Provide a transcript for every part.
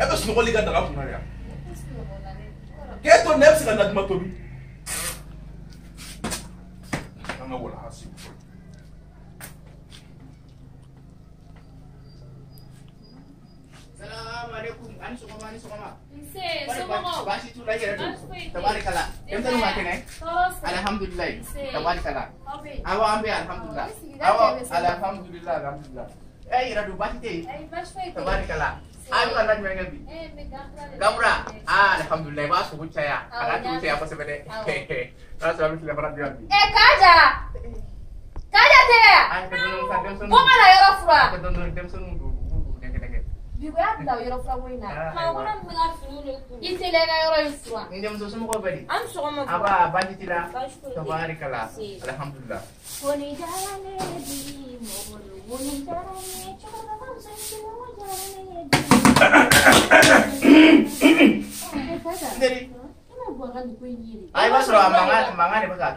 e bɛ sunɔgɔli ka daga kunna yan k'e to ne bɛ se ka na juma tobi an ka walaha sigi fɔlɔ. salamaleykum a ni sɔgɔma a ni sɔgɔma. nse. Somɔgɔw baasi t'u la i yɛrɛ don tabarikala denmisɛnninw ka kɛnɛ alihamudulilayi tabarikala awɔ an bɛ alihamudulilayi awɔ alihamudulilayi alihamudulilayi ɛ yɛrɛ don baasi tɛ yen tabarikala. Nse. A bɛ ka na jumɛn kɛ bi? Eh, n bɛ gafura de Gabura. lajɛ. Ah alhamdulilah i b'a sogo caya. A Awɔ, ka n tugu y'a dɛ. Awɔ. N'a sɔrɔ an bɛ tile fana di yan bi. Eh, Kaja. Kaja tɛ yan. A ka dɔɔni sa denmisɛnninw. Bɔ ka na yɔrɔ fura. Denmisɛnninw don. u b'u nɛgɛ nɛgɛ. Bi ko y'a bila o yɔrɔ fura ko in na. Ah, Maa ko ne bɛ ka finiw de kun. I teliya i ka yɔrɔ in fura. Ni denmuso somɔgɔw bɛ di? An sɔgɔma A b'a baasi t'i la? Baasi foyi tɛ yen. Tabarikala. Nse. Alhamdulilah. Koni diyara ne bi, mɔgɔ don. Koni diyara ne cɛkɔrɔba ka ne ye bi. Eh, Kaja. Nderi. I ma bɔ a ka nin ko in ye de. A i b'a sɔrɔ a mankan mankan de bɛ k'a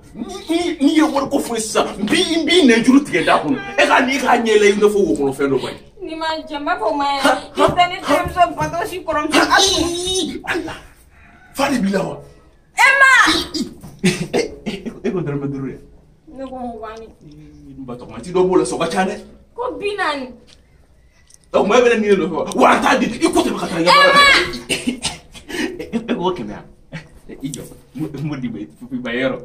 n'i ye wariko fɔ sisan n b'i nɛnjuru tigɛ da kɔnɔ e ka n'i ka ɲɛ la i n'a fɔ wokɔnɔ fɛn dɔ bɔ yen. n'i ma jɛ n b'a fɔ o ma yɛrɛ i tɛ ne denmuso bato si kɔrɔmuso hali. ala fa de b'i la wa. e ma. e ko dɔrɔmɛ duuru de. ne ko mugan de. n ba tɔgɔma ti dɔ b'o la sɔn ka ca dɛ. ko bi naani. o tuma e bɛ ne ni ne nɔfɛ wa wa an t'a di i ko tɛ bɛ ka taa ɲɛfɔ. e ma. e ko kɛmɛ yan. I jɔ n mo di ba i ba yɔrɔ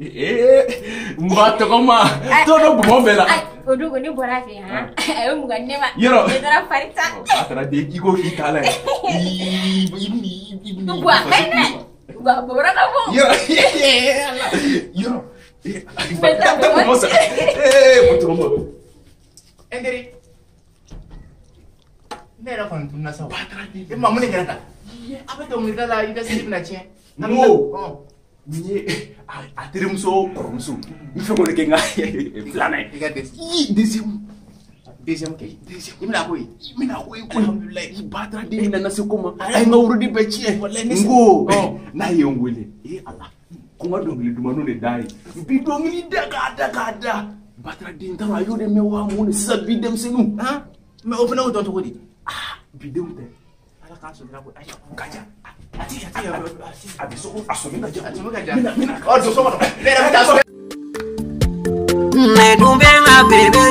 ee n ba tɔgɔ ma tɔ dɔ bɔnbɔn bɛɛ la. Ai, o dogo ne bɔra fɛ yen han. A ye mugan di ne ma. Yɔrɔ. Ne taara fari ta. a taara den i ko k'i t'a la ye i i i i i Wa hɛnɛ. Wa bɔra ka bɔ. yɔrɔ Ne yɛrɛ kɔni tununa sa. E ma mun de kɛra tan? A bɛ dɔnkilida la i ka seli bɛna tiɲɛ. N ko. Ɔn. nin ye a a terimuso kɔrɔmuso n fɛn k'o de kɛ n ka filanan I ye ka dɛsɛ. ii deuxième Deuxième kɛ. I bɛna ko ye. i bɛna ko ye ko Alhamdulilayi. i ba taara den min na se ko ma a ye n ka wurudi bɛɛ tiɲɛ Wallahi ne n se- ko Ɔn. n'a ye n wele ee ala ko n ka dɔnkili dumanninw de da ye bi dɔnkili da k'a da k'a da ba taara den taara a y'o de mɛn wa mun de sisan bi denmisɛnninw Han? Mais o fana y'o dɔn cogo di? Ah bi denw tɛ Ala k'an sutura ko ayi. ka ca A ti a ti a a bɛ so a sɔmi ka ja A tun bɛ ka ja. Mina, mina. Ɔ don so kɔnɔ. Ne yɛrɛ bɛ taa so. Mais dun bɛ n ka bébé joli